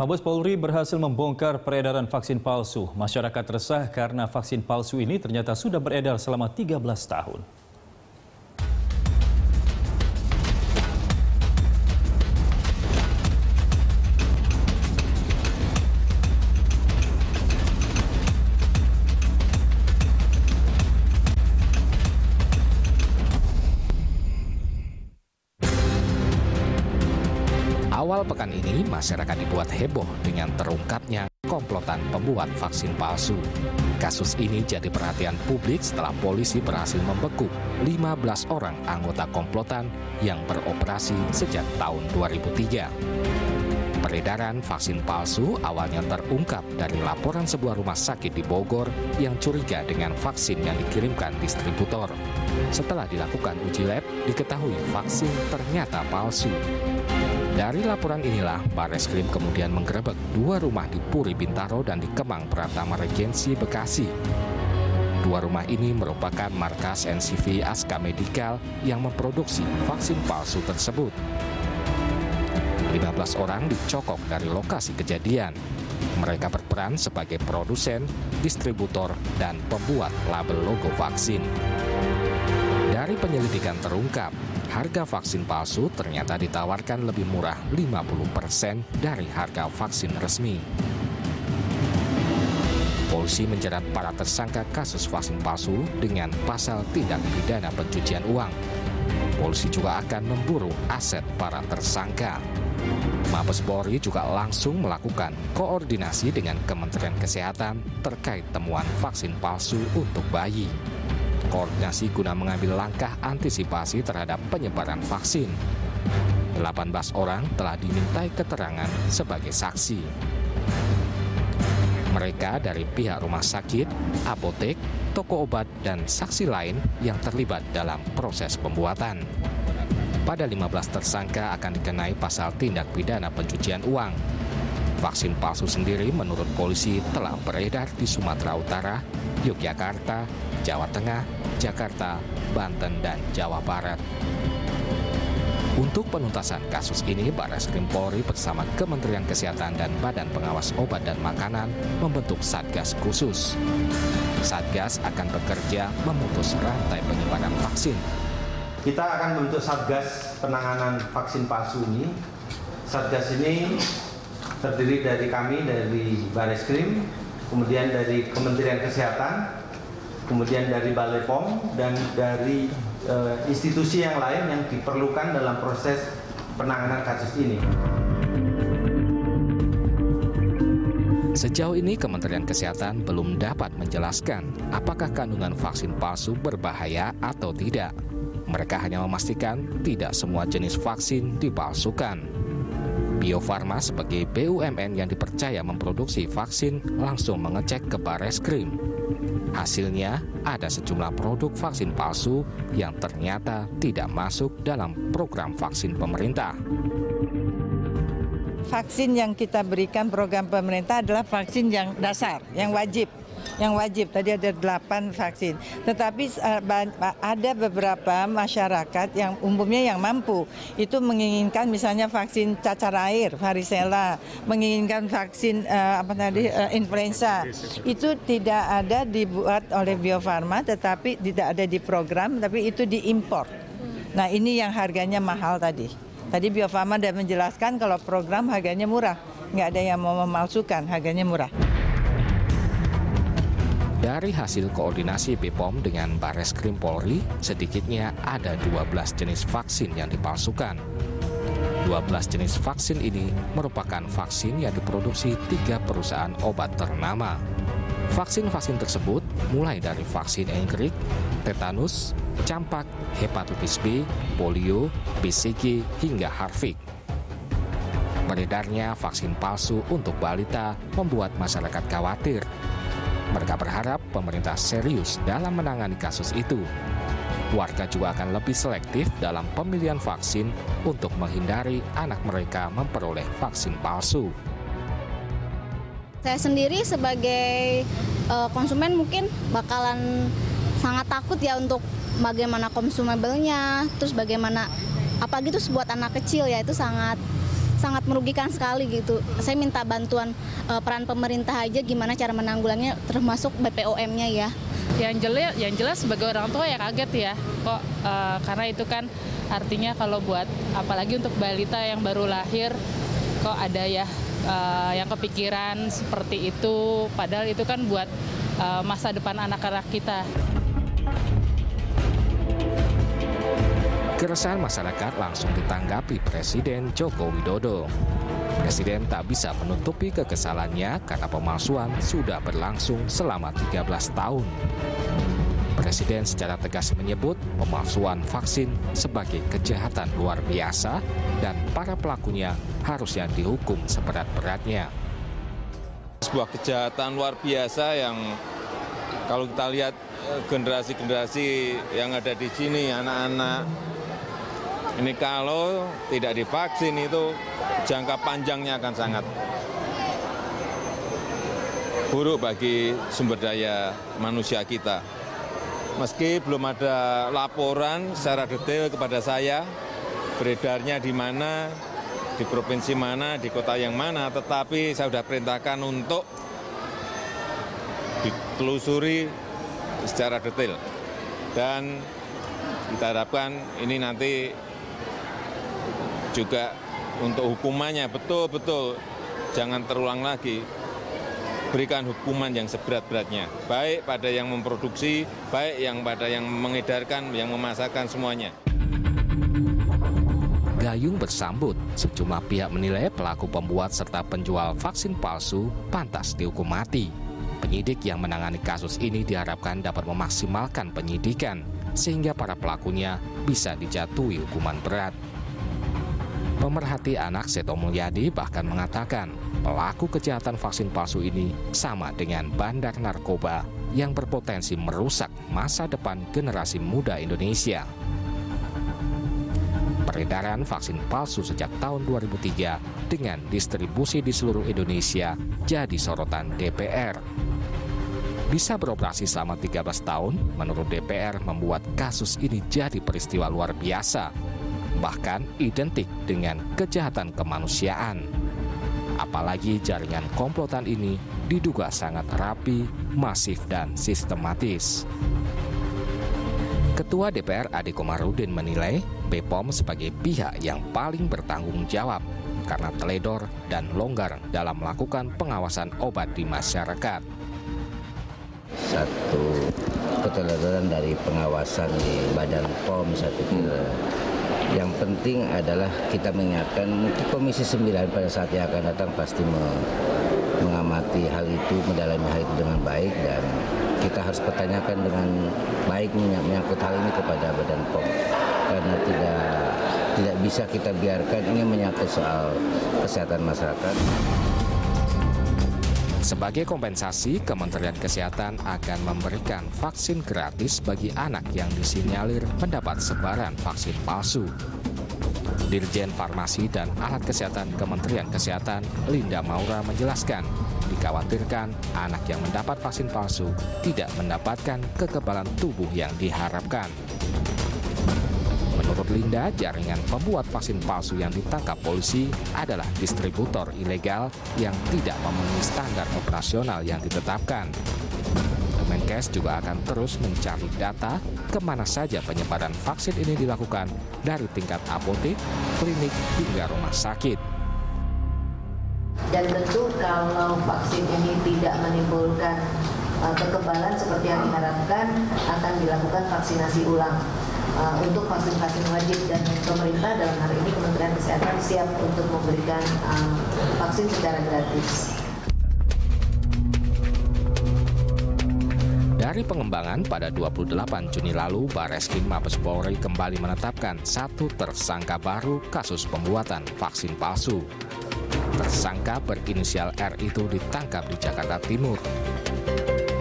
Mabes Polri berhasil membongkar peredaran vaksin palsu. Masyarakat resah karena vaksin palsu ini ternyata sudah beredar selama 13 tahun. Awal pekan ini, masyarakat dibuat heboh dengan terungkapnya komplotan pembuat vaksin palsu. Kasus ini jadi perhatian publik setelah polisi berhasil membekuk 15 orang anggota komplotan yang beroperasi sejak tahun 2003. Peredaran vaksin palsu awalnya terungkap dari laporan sebuah rumah sakit di Bogor yang curiga dengan vaksin yang dikirimkan distributor. Setelah dilakukan uji lab, diketahui vaksin ternyata palsu. Dari laporan inilah, Bareskrim kemudian menggerebek dua rumah di Puri Bintaro dan di Kemang Pratama Regensi, Bekasi. Dua rumah ini merupakan markas NCV Aska Medical yang memproduksi vaksin palsu tersebut. 15 orang dicokok dari lokasi kejadian. Mereka berperan sebagai produsen, distributor, dan pembuat label logo vaksin. Dari penyelidikan terungkap, harga vaksin palsu ternyata ditawarkan lebih murah 50% dari harga vaksin resmi. Polisi menjerat para tersangka kasus vaksin palsu dengan pasal tindak pidana pencucian uang. Polisi juga akan memburu aset para tersangka. Mabes Polri juga langsung melakukan koordinasi dengan Kementerian Kesehatan terkait temuan vaksin palsu untuk bayi. Koordinasi guna mengambil langkah antisipasi terhadap penyebaran vaksin. 18 orang telah dimintai keterangan sebagai saksi. Mereka dari pihak rumah sakit, apotek, toko obat, dan saksi lain yang terlibat dalam proses pembuatan. Pada 15 tersangka akan dikenai pasal tindak pidana pencucian uang. Vaksin palsu sendiri menurut polisi telah beredar di Sumatera Utara, Yogyakarta, Jawa Tengah, Jakarta, Banten, dan Jawa Barat. Untuk penuntasan kasus ini, Baris Krim Polri bersama Kementerian Kesehatan dan Badan Pengawas Obat dan Makanan membentuk Satgas khusus. Satgas akan bekerja memutus rantai penyebaran vaksin. Kita akan membentuk Satgas penanganan vaksin palsu ini. Satgas ini terdiri dari kami dari Baris Krim, kemudian dari Kementerian Kesehatan, kemudian dari Balai POM, dan dari uh, institusi yang lain yang diperlukan dalam proses penanganan kasus ini. Sejauh ini Kementerian Kesehatan belum dapat menjelaskan apakah kandungan vaksin palsu berbahaya atau tidak. Mereka hanya memastikan tidak semua jenis vaksin dipalsukan. Bio Farma sebagai BUMN yang dipercaya memproduksi vaksin langsung mengecek ke Bareskrim. Hasilnya, ada sejumlah produk vaksin palsu yang ternyata tidak masuk dalam program vaksin pemerintah. Vaksin yang kita berikan program pemerintah adalah vaksin yang dasar, yang wajib yang wajib tadi ada delapan vaksin. Tetapi uh, ada beberapa masyarakat yang umumnya yang mampu itu menginginkan misalnya vaksin cacar air, varicella, menginginkan vaksin uh, apa tadi uh, influenza. Itu tidak ada dibuat oleh Bio Farma tetapi tidak ada di program tapi itu diimpor. Nah, ini yang harganya mahal tadi. Tadi Bio Farma sudah menjelaskan kalau program harganya murah. Nggak ada yang mau memalsukan, harganya murah. Dari hasil koordinasi BPOM dengan Bares Krim Polri, sedikitnya ada 12 jenis vaksin yang dipalsukan. 12 jenis vaksin ini merupakan vaksin yang diproduksi tiga perusahaan obat ternama. Vaksin-vaksin tersebut mulai dari vaksin engrik, tetanus, campak, hepatitis B, polio, BCG, hingga Harvik. Beredarnya vaksin palsu untuk balita membuat masyarakat khawatir mereka berharap pemerintah serius dalam menangani kasus itu. Warga juga akan lebih selektif dalam pemilihan vaksin untuk menghindari anak mereka memperoleh vaksin palsu. Saya sendiri sebagai uh, konsumen mungkin bakalan sangat takut ya untuk bagaimana konsumabelnya, terus bagaimana apalagi itu buat anak kecil ya itu sangat sangat merugikan sekali gitu. Saya minta bantuan uh, peran pemerintah aja gimana cara menanggulannya termasuk BPOM-nya ya. Yang jelas, yang jelas sebagai orang tua ya kaget ya, kok uh, karena itu kan artinya kalau buat apalagi untuk balita yang baru lahir, kok ada ya uh, yang kepikiran seperti itu, padahal itu kan buat uh, masa depan anak-anak kita. Keresahan masyarakat langsung ditanggapi Presiden Joko Widodo. Presiden tak bisa menutupi kekesalannya karena pemalsuan sudah berlangsung selama 13 tahun. Presiden secara tegas menyebut pemalsuan vaksin sebagai kejahatan luar biasa dan para pelakunya harusnya dihukum seberat-beratnya. Sebuah kejahatan luar biasa yang kalau kita lihat eh, generasi-generasi yang ada di sini, anak-anak ini kalau tidak divaksin itu jangka panjangnya akan sangat buruk bagi sumber daya manusia kita. Meski belum ada laporan secara detail kepada saya, beredarnya di mana, di provinsi mana, di kota yang mana, tetapi saya sudah perintahkan untuk ditelusuri secara detail. Dan kita harapkan ini nanti juga untuk hukumannya. Betul-betul jangan terulang lagi. Berikan hukuman yang seberat-beratnya. Baik pada yang memproduksi baik yang pada yang mengedarkan yang memasarkan semuanya. Gayung bersambut, sejumlah pihak menilai pelaku pembuat serta penjual vaksin palsu pantas dihukum mati. Penyidik yang menangani kasus ini diharapkan dapat memaksimalkan penyidikan sehingga para pelakunya bisa dijatuhi hukuman berat. Pemerhati anak Seto Mulyadi bahkan mengatakan pelaku kejahatan vaksin palsu ini sama dengan bandar narkoba yang berpotensi merusak masa depan generasi muda Indonesia. Peredaran vaksin palsu sejak tahun 2003 dengan distribusi di seluruh Indonesia jadi sorotan DPR. Bisa beroperasi selama 13 tahun, menurut DPR membuat kasus ini jadi peristiwa luar biasa bahkan identik dengan kejahatan kemanusiaan. Apalagi jaringan komplotan ini diduga sangat rapi, masif, dan sistematis. Ketua DPR Ade Komarudin menilai BPOM sebagai pihak yang paling bertanggung jawab karena teledor dan longgar dalam melakukan pengawasan obat di masyarakat. Satu keteledoran dari pengawasan di Badan POM saya pikir yang penting adalah kita mengingatkan mungkin Komisi 9 pada saat yang akan datang pasti mengamati hal itu, mendalami hal itu dengan baik dan kita harus pertanyakan dengan baik menyangkut hal ini kepada Badan POM karena tidak tidak bisa kita biarkan ini menyangkut soal kesehatan masyarakat. Sebagai kompensasi, Kementerian Kesehatan akan memberikan vaksin gratis bagi anak yang disinyalir mendapat sebaran vaksin palsu. Dirjen Farmasi dan Alat Kesehatan Kementerian Kesehatan, Linda Maura menjelaskan, dikhawatirkan anak yang mendapat vaksin palsu tidak mendapatkan kekebalan tubuh yang diharapkan. Menurut Linda, jaringan pembuat vaksin palsu yang ditangkap polisi adalah distributor ilegal yang tidak memenuhi standar operasional yang ditetapkan. Kemenkes juga akan terus mencari data ke mana saja penyebaran vaksin ini dilakukan dari tingkat apotek, klinik, hingga rumah sakit. Dan tentu kalau vaksin ini tidak menimbulkan uh, kekebalan seperti yang diharapkan, akan dilakukan vaksinasi ulang uh, untuk vaksin-vaksin wajib dan pemerintah dalam hari ini Kementerian Kesehatan siap untuk memberikan uh, vaksin secara gratis. Dari pengembangan pada 28 Juni lalu, Bareskrim Mabes Polri kembali menetapkan satu tersangka baru kasus pembuatan vaksin palsu. Tersangka berinisial R itu ditangkap di Jakarta Timur.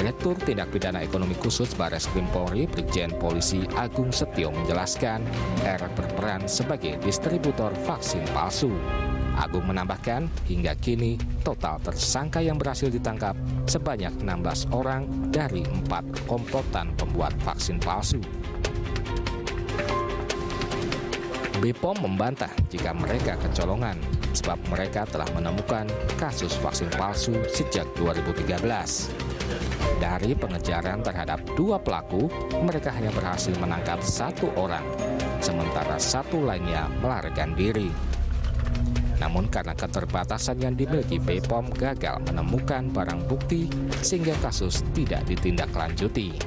Direktur Tindak Pidana Ekonomi Khusus Baris Krim Polri, Brigjen Polisi Agung Setio menjelaskan, R berperan sebagai distributor vaksin palsu. Agung menambahkan, hingga kini total tersangka yang berhasil ditangkap sebanyak 16 orang dari empat komplotan pembuat vaksin palsu. BPOM membantah jika mereka kecolongan. sebab mereka telah menemukan kasus vaksin palsu sejak 2013. Dari pengejaran terhadap dua pelaku, mereka hanya berhasil menangkap satu orang, sementara satu lainnya melarikan diri. Namun karena keterbatasan yang dimiliki BPOM gagal menemukan barang bukti sehingga kasus tidak ditindaklanjuti.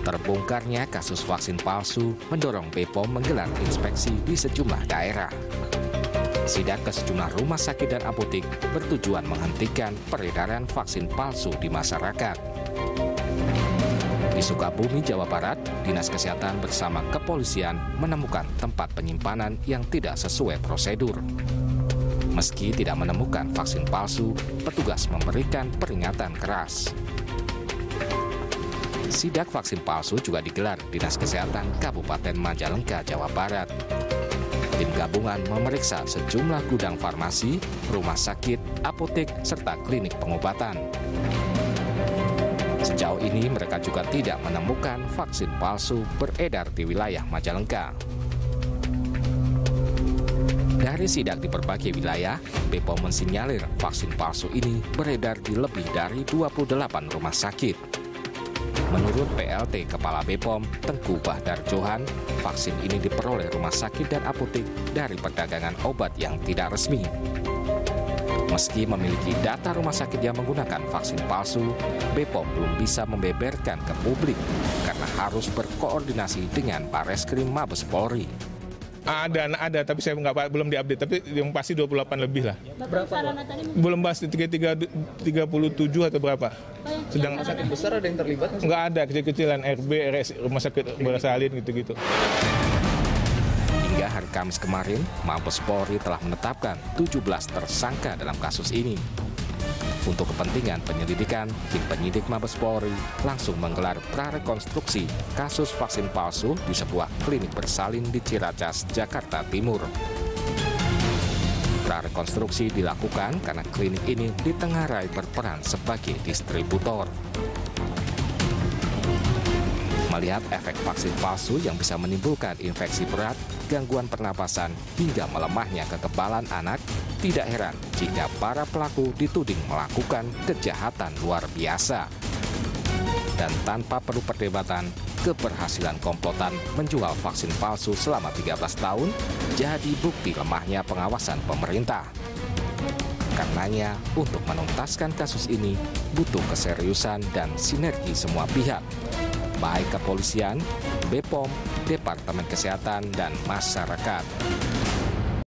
Terbongkarnya kasus vaksin palsu mendorong BPOM menggelar inspeksi di sejumlah daerah. Sidak ke sejumlah rumah sakit dan apotik bertujuan menghentikan peredaran vaksin palsu di masyarakat. Di Sukabumi, Jawa Barat, Dinas Kesehatan bersama kepolisian menemukan tempat penyimpanan yang tidak sesuai prosedur. Meski tidak menemukan vaksin palsu, petugas memberikan peringatan keras. Sidak vaksin palsu juga digelar Dinas Kesehatan Kabupaten Majalengka, Jawa Barat. Tim gabungan memeriksa sejumlah gudang farmasi, rumah sakit, apotek, serta klinik pengobatan. Sejauh ini mereka juga tidak menemukan vaksin palsu beredar di wilayah Majalengka. Dari sidak di berbagai wilayah, BPOM mensinyalir vaksin palsu ini beredar di lebih dari 28 rumah sakit. Menurut PLT Kepala BPOM, Tengku Bahdar Johan, vaksin ini diperoleh rumah sakit dan apotek dari perdagangan obat yang tidak resmi. Meski memiliki data rumah sakit yang menggunakan vaksin palsu, BPOM belum bisa membeberkan ke publik karena harus berkoordinasi dengan Bareskrim Mabes Polri. Ada, ada, tapi saya nggak belum diupdate. Tapi yang pasti 28 lebih lah. Berapa? Belum bahas 33, 37 atau berapa? Sedang sakit besar ada yang terlibat? Nggak ada, kecil-kecilan RB, RS, rumah sakit bersalin gitu-gitu. Hingga hari Kamis kemarin, Mabes Polri telah menetapkan 17 tersangka dalam kasus ini. Untuk kepentingan penyelidikan, tim penyidik Mabes Polri langsung menggelar prarekonstruksi kasus vaksin palsu di sebuah klinik bersalin di Ciracas, Jakarta Timur. Prarekonstruksi dilakukan karena klinik ini ditengarai berperan sebagai distributor. Melihat efek vaksin palsu yang bisa menimbulkan infeksi berat, gangguan pernapasan, hingga melemahnya kekebalan anak, tidak heran jika para pelaku dituding melakukan kejahatan luar biasa. Dan tanpa perlu perdebatan, keberhasilan komplotan menjual vaksin palsu selama 13 tahun jadi bukti lemahnya pengawasan pemerintah. Karenanya, untuk menuntaskan kasus ini butuh keseriusan dan sinergi semua pihak, baik kepolisian, BPOM, Departemen Kesehatan, dan masyarakat.